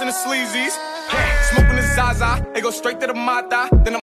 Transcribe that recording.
in the sleazies. Smoking the Zaza, they go straight to the Mata. Then I'm